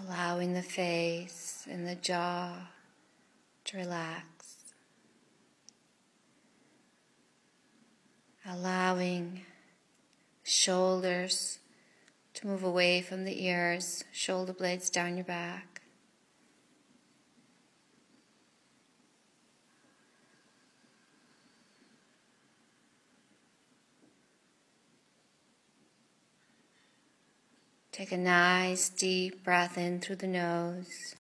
allowing the face and the jaw to relax, allowing shoulders to move away from the ears, shoulder blades down your back. Take a nice deep breath in through the nose.